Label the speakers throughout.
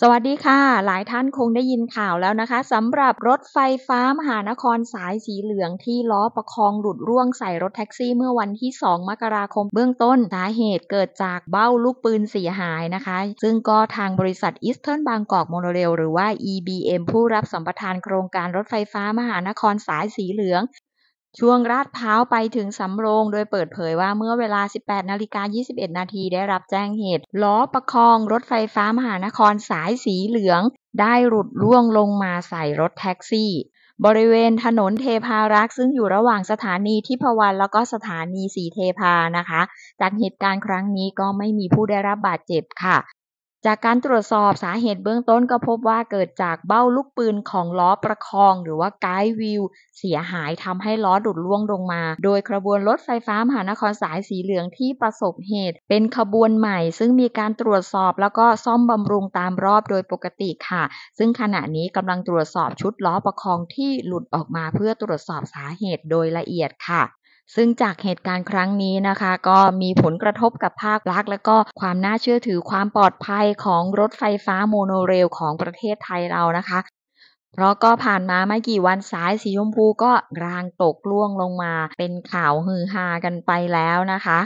Speaker 1: สวัสดีค่ะ หลายท่านคงได้ยินข่าวแล้วนะคะสำหรับรถไฟฟ้ามหานครสายสีเหลืองที่ล้อประคองหลุดร่วงใส่รถแท็กซี่เมื่อวันที่ 2 มกราคมเบื้องต้นสาเหตุเกิดจากเบ้าลูกปืนเสียหายนะคะ ซึ่งก็ทางบริษัท Eastern Bangkok Monorail หรือว่า EBM ผู้รับสัมปทานโครงการรถไฟฟ้ามหานครสายสีเหลือง ช่วงลาดพร้าวไปถึงสำโรง โดยเปิดเผยว่าเมื่อเวลา 18 นาฬิกา 21 นาทีได้รับแจ้งเหตุ ล้อประคองรถไฟฟ้ามหานครสายสีเหลือง ได้หลุดร่วงลงมาใส่รถแท็กซี่ บริเวณถนนเทพารักษ์ซึ่งอยู่ระหว่างสถานีทิพวรรณแล้วก็สถานีสีเทพานะคะ จากเหตุการณ์ครั้งนี้ก็ไม่มีผู้ได้รับบาดเจ็บค่ะ จากการตรวจสอบสาเหตุเบื้องต้นก็พบว่าเกิดจากเบ้าลูกปืนของล้อประคอง หรือว่าไกด์วิวเสียหายทำให้ล้อดุดล่วงลงมา โดยขบวนรถไฟฟ้ามหานครสายสีเหลืองที่ประสบเหตุ เป็นขบวนใหม่ ซึ่งมีการตรวจสอบแล้วก็ซ่อมบำรุงตามรอบโดยปกติค่ะ ซึ่งขณะนี้กำลังตรวจสอบชุดล้อประคองที่หลุดออกมาเพื่อตรวจสอบสาเหตุโดยละเอียดค่ะ ซึ่งจากเหตุการณ์ครั้งนี้นะคะ ก็มีผลกระทบกับภาพลักษณ์ และก็ความน่าเชื่อถือความปลอดภัยของรถไฟฟ้าโมโนเรลของประเทศไทยเรานะคะ เพราะก็ผ่านมาไม่กี่วันสายสีชมพูก็รางตกร่วงลงมา เป็นข่าวฮือฮากันไปแล้วนะคะ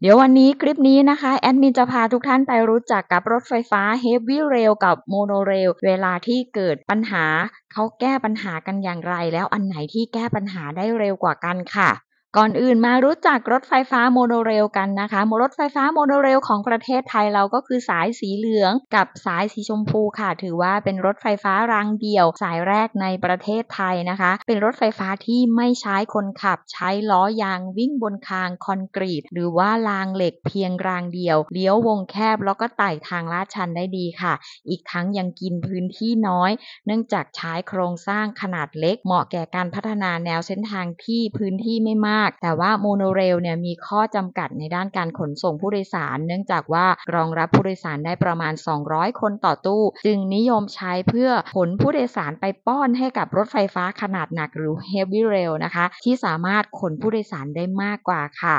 Speaker 1: เดี๋ยววันนี้คลิปนี้นะคะ แอดมินจะพาทุกท่านไปรู้จักกับรถไฟฟ้า heavy rail กับโมโนเรลเวลาที่เกิดปัญหาเขาแก้ปัญหากันอย่างไร แล้วอันไหนที่แก้ปัญหาได้เร็วกว่ากันค่ะ ก่อนอื่นมารู้จักรถไฟฟ้าโมโนเรลกันนะคะรถไฟฟ้าโมโนเรลของประเทศไทยเราก็คือสายสีเหลืองกับสายสีชมพูค่ะ ถือว่าเป็นรถไฟฟ้ารางเดี่ยว สายแรกในประเทศไทยนะคะ เป็นรถไฟฟ้าที่ไม่ใช้คนขับ ใช้ล้อยางวิ่งบนคางคอนกรีต หรือว่ารางเหล็กเพียงรางเดียวเลี้ยววงแคบแล้วก็ไต่ทางลาดชันได้ดีค่ะ อีกทั้งยังกินพื้นที่น้อย เนื่องจากใช้โครงสร้างขนาดเล็ก เหมาะแก่การพัฒนาแนวเส้นทางที่พื้นที่ไม่มากแต่ว่าโมโนเรลเนี่ยมีข้อจำกัดในด้านการขนส่งผู้โดยสาร เนื่องจากว่ารองรับผู้โดยสารได้ประมาณ 200 คนต่อตู้ จึงนิยมใช้เพื่อขนผู้โดยสารไปป้อนให้กับรถไฟฟ้าขนาดหนักหรือ Heavy Rail นะคะ ที่สามารถขนผู้โดยสารได้มากกว่าค่ะ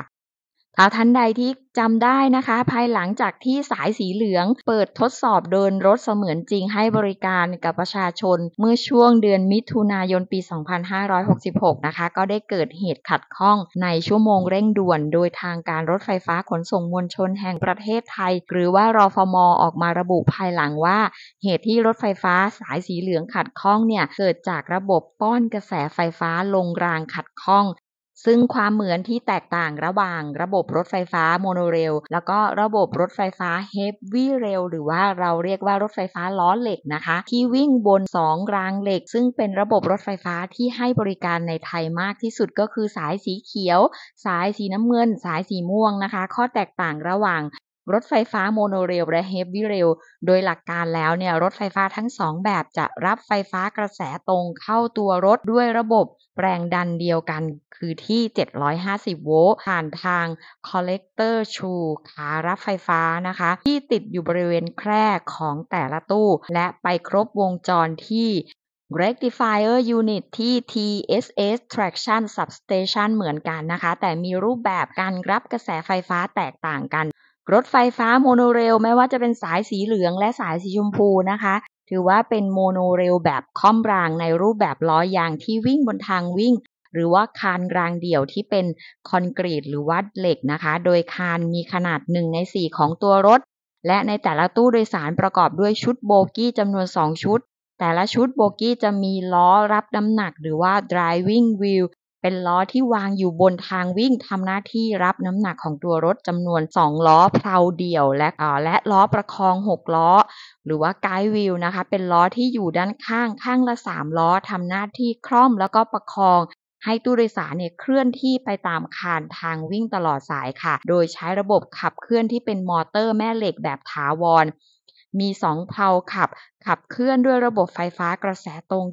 Speaker 1: เอาท่านใดที่จำได้นะคะ ภายหลังจากที่สายสีเหลือง เปิดทดสอบเดินรถเสมือนจริงให้บริการกับประชาชน เมื่อช่วงเดือนมิถุนายนปี 2566 นะคะ ก็ได้เกิดเหตุขัดข้องในชั่วโมงเร่งด่วน โดยทางการรถไฟฟ้าขนส่งมวลชนแห่งประเทศไทย หรือว่ารอฟมออกมาระบุภายหลังว่า เหตุที่รถไฟฟ้าสายสีเหลืองขัดข้องเนี่ยเกิดจากระบบป้อนกระแสไฟฟ้าลงรางขัดข้อง ซึ่งความเหมือนที่แตกต่างระหว่างระบบรถไฟฟ้าโมโนเรลแล้วก็ระบบรถไฟฟ้า heavy rail หรือว่าเราเรียกว่ารถไฟฟ้าล้อเหล็กนะคะ ที่วิ่งบน 2 รางเหล็ก ซึ่งเป็นระบบรถไฟฟ้าที่ให้บริการในไทยมากที่สุดก็คือสายสีเขียว สายสีน้ำเงิน สายสีม่วงนะคะ ข้อแตกต่างระหว่าง รถไฟฟ้าโมโนเรลและ heavy rail โดยหลักการแล้วเนี่ยรถไฟฟ้าทั้งสองแบบจะรับไฟฟ้ากระแสตรงเข้าตัวรถด้วยระบบแรงดันเดียวกันคือที่ 750 โวลต์ผ่านทาง collector ชูขารับไฟฟ้านะคะ ที่ติดอยู่บริเวณแคร่ของแต่ละตู้ และไปครบวงจรที่ rectifier unit ที่ TSS traction substation เหมือนกันนะคะ แต่มีรูปแบบการรับกระแสไฟฟ้าแตกต่างกัน รถไฟฟ้าโมโนเรลไม่ว่าจะเป็นสายสีเหลืองและสายสีชมพูนะคะ ถือว่าเป็นโมโนเรลแบบค่อมรางในรูปแบบล้อยางที่วิ่งบนทางวิ่ง หรือว่าคานรางเดี่ยวที่เป็นคอนกรีตหรือวัดเหล็กนะคะ โดยคานมีขนาด 1 ใน 4 ของตัวรถ และในแต่ละตู้โดยสารประกอบด้วยชุดโบกี้จำนวน 2 ชุด แต่ละชุดโบกี้จะมีล้อรับน้ำหนัก หรือว่า driving wheel เป็นล้อที่วางอยู่บนทางวิ่งทำหน้าที่รับน้ำหนักของตัวรถจำนวน 2 ล้อเพลาเดี่ยว และและล้อประคอง 6 ล้อ หรือว่าไกด์วิวนะคะ เป็นล้อที่อยู่ด้านข้างข้างละ 3 ล้อทำหน้าที่คล่อมแล้วก็ประคองให้ตู้โดยสารเนี่ยเคลื่อนที่ไปตามคานทางวิ่งตลอดสายค่ะ โดยใช้ระบบขับเคลื่อนที่เป็นมอเตอร์แม่เหล็กแบบถาวร มี 2 เพลาขับขับเคลื่อนด้วยระบบไฟฟ้ากระแสตรง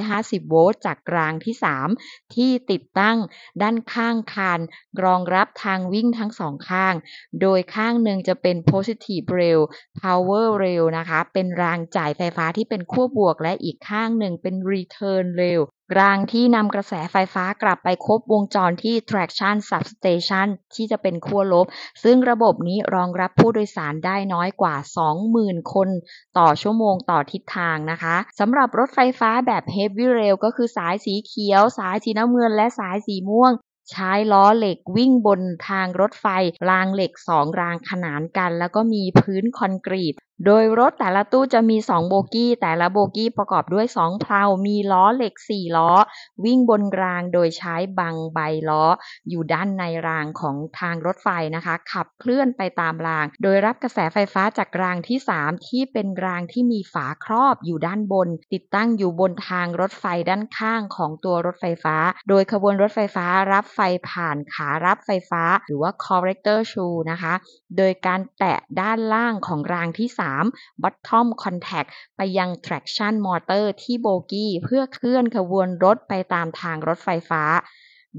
Speaker 1: 750 โวลต์จากรางที่ 3 ที่ติดตั้งด้านข้างคานรองรับทางวิ่งทั้งสองข้าง โดยข้างหนึ่งจะเป็น positive rail power rail นะคะ เป็นรางจ่ายไฟฟ้าที่เป็นขั้วบวก และอีกข้างหนึ่งเป็น return rail รางที่นำกระแสไฟฟ้ากลับไปครบวงจรที่ traction substation ที่จะเป็นขั้วลบ ซึ่งระบบนี้รองรับผู้โดยสารได้น้อยกว่า 20,000 คนต่อชั่วโมงต่อทิศทางนะคะสำหรับรถไฟฟ้าแบบ heavy rail ก็คือสายสีเขียว สายสีน้ำเงิน และสายสีม่วงใช้ล้อเหล็กวิ่งบนทางรถไฟรางเหล็กสองรางขนานกัน แล้วก็มีพื้นคอนกรีต โดยรถแต่ละตู้จะมี 2 โบกี้ แต่ละโบกี้ประกอบด้วย 2เพลามีล้อเหล็ก 4 ล้อ วิ่งบนรางโดยใช้บังใบล้อ อยู่ด้านในรางของทางรถไฟนะคะ ขับเคลื่อนไปตามราง โดยรับกระแสไฟฟ้าจากรางที่ 3 ที่เป็นรางที่มีฝาครอบอยู่ด้านบน ติดตั้งอยู่บนทางรถไฟด้านข้างของตัวรถไฟฟ้า โดยขบวนรถไฟฟ้ารับไฟผ่านขารับไฟฟ้า หรือว่า corrector shoe นะคะ โดยการแตะด้านล่างของรางที่ 3 bottom contact ไปยัง traction motor ที่โบกี้เพื่อเคลื่อนขบวนรถไปตามทางรถไฟฟ้า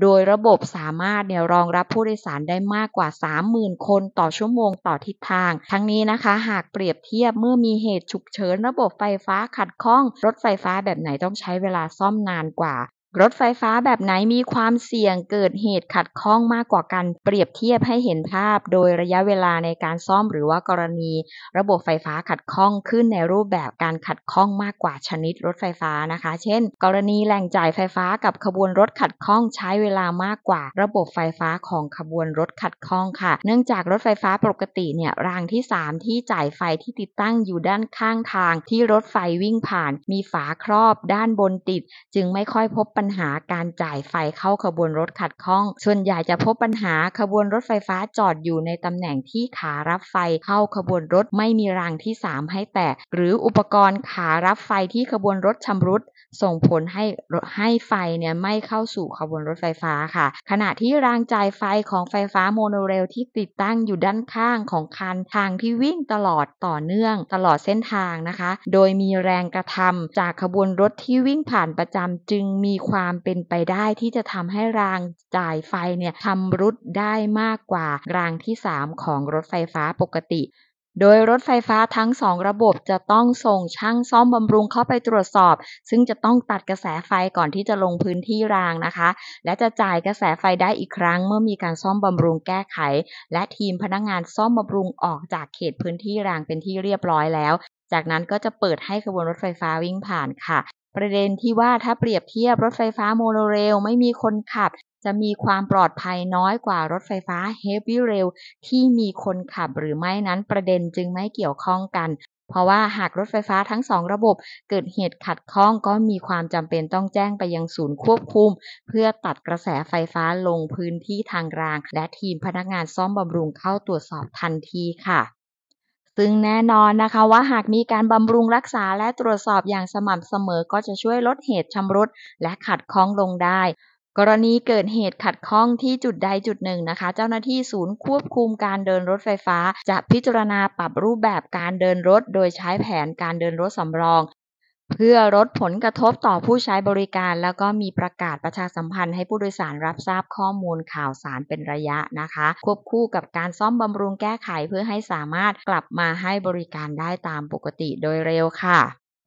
Speaker 1: โดยระบบสามารถเนี่ยรองรับผู้โดยสารได้มากกว่า 30,000 คนต่อชั่วโมงต่อทิศทาง ทั้งนี้นะคะ หากเปรียบเทียบเมื่อมีเหตุฉุกเฉิน ระบบไฟฟ้าขัดข้อง รถไฟฟ้าแบบไหนต้องใช้เวลาซ่อมนานกว่า รถไฟฟ้าแบบไหนมีความเสี่ยงเกิดเหตุขัดข้องมากกว่ากันเปรียบเทียบให้เห็นภาพ โดยระยะเวลาในการซ่อมหรือว่ากรณี ระบบไฟฟ้าขัดข้องขึ้นในรูปแบบการขัดข้องมากกว่าชนิดรถไฟฟ้านะคะ เช่น กรณีแหล่งจ่ายไฟฟ้ากับขบวนรถขัดข้องใช้เวลามากกว่า ระบบไฟฟ้าของขบวนรถขัดข้องค่ะ เนื่องจากรถไฟฟ้าปกติเนี่ยรางที่ 3 ที่จ่ายไฟที่ติดตั้งอยู่ด้านข้างทาง ที่รถไฟวิ่งผ่าน มีฝาครอบด้านบนติด จึงไม่ค่อยพบปัญัญหาการจ่ายไฟเข้าขบวนรถขัดข้อง ส่วนใหญ่จะพบปัญหาขบวนรถไฟฟ้าจอดอยู่ในตำแหน่งที่ขารับไฟเข้าขบวนรถไม่มีรางที่ 3 ให้แตะหรืออุปกรณ์ขารับไฟที่ขบวนรถชำรุด ส่งผลให้ให้ไฟเนี่ยไม่เข้าสู่ขบวนรถไฟฟ้าค่ะ ขณะที่รางจ่ายไฟของไฟฟ้าโมโนเรลที่ติดตั้งอยู่ด้านข้างของคันทางที่วิ่งตลอดต่อเนื่องตลอดเส้นทางนะคะ โดยมีแรงกระทำจากขบวนรถที่วิ่งผ่านประจำจึงมีความเป็นไปได้ที่จะทำให้รางจ่ายไฟเนี่ยชำรุดได้มากกว่ารางที่ 3 ของรถไฟฟ้าปกติ โดยรถไฟฟ้าทั้ง 2 ระบบจะต้องส่งช่างซ่อมบำรุงเข้าไปตรวจสอบ ซึ่งจะต้องตัดกระแสไฟก่อนที่จะลงพื้นที่รางนะคะ และจะจ่ายกระแสไฟได้อีกครั้ง เมื่อมีการซ่อมบำรุงแก้ไข และทีมพนักงงานซ่อมบำรุงออกจากเขตพื้นที่รางเป็นที่เรียบร้อยแล้ว จากนั้นก็จะเปิดให้ขบวนรถไฟฟ้าวิ่งผ่านค่ะ ประเด็นที่ว่าถ้าเปรียบเทียบรถไฟฟ้าโมโนเรลไม่มีคนขับ จะมีความปลอดภัยน้อยกว่ารถไฟฟ้า Heavy Rail ที่มีคนขับหรือไม่นั้นประเด็นจึงไม่เกี่ยวข้องกัน เพราะว่าหากรถไฟฟ้าทั้งสองระบบเกิดเหตุขัดข้องก็มีความจำเป็นต้องแจ้งไปยังศูนย์ควบคุม เพื่อตัดกระแสไฟฟ้าลงพื้นที่ทางราง และทีมพนักงานซ่อมบำรุงเข้าตรวจสอบทันทีค่ะซึ่งแน่นอนนะคะว่าหากมีการบำรุงรักษาและตรวจสอบอย่างสม่ำเสมอก็จะช่วยลดเหตุชำรุดและขัดข้องลงได้ กรณีเกิดเหตุขัดข้องที่จุดใดจุดหนึ่งนะคะ เจ้าหน้าที่ศูนย์ควบคุมการเดินรถไฟฟ้า จะพิจารณาปรับรูปแบบการเดินรถ โดยใช้แผนการเดินรถสำรอง เพื่อลดผลกระทบต่อผู้ใช้บริการ แล้วก็มีประกาศประชาสัมพันธ์ให้ผู้โดยสารรับทราบข้อมูลข่าวสารเป็นระยะนะคะ ควบคู่กับการซ่อมบำรุงแก้ไขเพื่อให้สามารถกลับมาให้บริการได้ตามปกติโดยเร็วค่ะ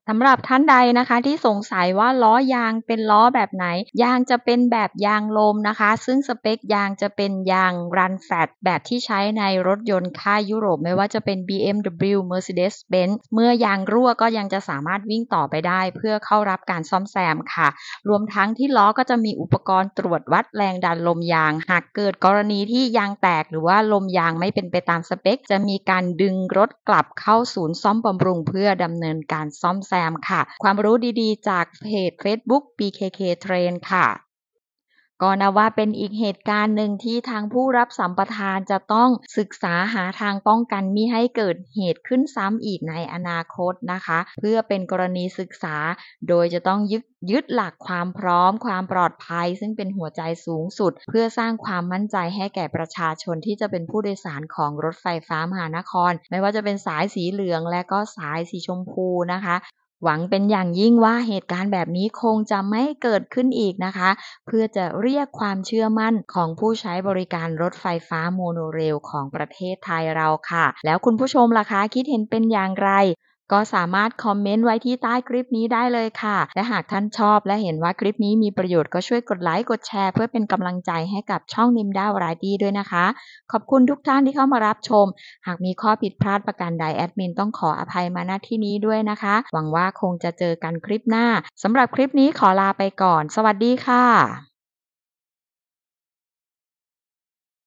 Speaker 1: สำหรับท่านใดนะคะที่สงสัยว่าล้อยางเป็นล้อแบบไหน ยางจะเป็นแบบยางลมนะคะ ซึ่งสเปคยางจะเป็นยางรันแฟตแบบที่ใช้ในรถยนต์ค่ายยุโรป ไม่ว่าจะเป็น BMW Mercedes-Benz เมื่อยางรั่วก็ยังจะสามารถวิ่งต่อไปได้ เพื่อเข้ารับการซ่อมแซมค่ะ รวมทั้งที่ล้อก็จะมีอุปกรณ์ตรวจวัดแรงดันลมยาง หากเกิดกรณีที่ยางแตกหรือว่าลมยางไม่เป็นไปตามสเปค จะมีการดึงรถกลับเข้าศูนย์ซ่อมบำรุงเพื่อดำเนินการซ่อมแซมค่ะ ความรู้ดีๆ จากเพจ Facebook BKK Train ค่ะก็นับว่าเป็นอีกเหตุการณ์หนึ่งที่ทางผู้รับสัมปทานจะต้องศึกษาหาทางป้องกันมิให้เกิดเหตุขึ้นซ้ำอีกในอนาคตนะคะ เพื่อเป็นกรณีศึกษา โดยจะต้องยึดยึดหลักความพร้อม ความปลอดภัย ซึ่งเป็นหัวใจสูงสุด เพื่อสร้างความมั่นใจให้แก่ประชาชนที่จะเป็นผู้โดยสารของรถไฟฟ้ามหานคร ไม่ว่าจะเป็นสายสีเหลืองและก็สายสีชมพูนะคะ หวังเป็นอย่างยิ่งว่าเหตุการณ์แบบนี้คงจะไม่เกิดขึ้นอีกนะคะ เพื่อจะเรียกความเชื่อมั่นของผู้ใช้บริการรถไฟฟ้าโมโนเรลของประเทศไทยเราค่ะ แล้วคุณผู้ชมล่ะคะ คิดเห็นเป็นอย่างไร ก็สามารถคอมเมนต์ไว้ที่ใต้คลิปนี้ได้เลยค่ะ และหากท่านชอบและเห็นว่าคลิปนี้มีประโยชน์ก็ช่วยกดไลค์กดแชร์ เพื่อเป็นกำลังใจให้กับช่องนิมดาวรายดีด้วยนะคะ ขอบคุณทุกท่านที่เข้ามารับชม หากมีข้อผิดพลาดประการใดแอดมินต้องขออภัยมาณที่นี้ด้วยนะคะ หวังว่าคงจะเจอกันคลิปหน้าสำหรับคลิปนี้ขอลาไปก่อน สวัสดีค่ะ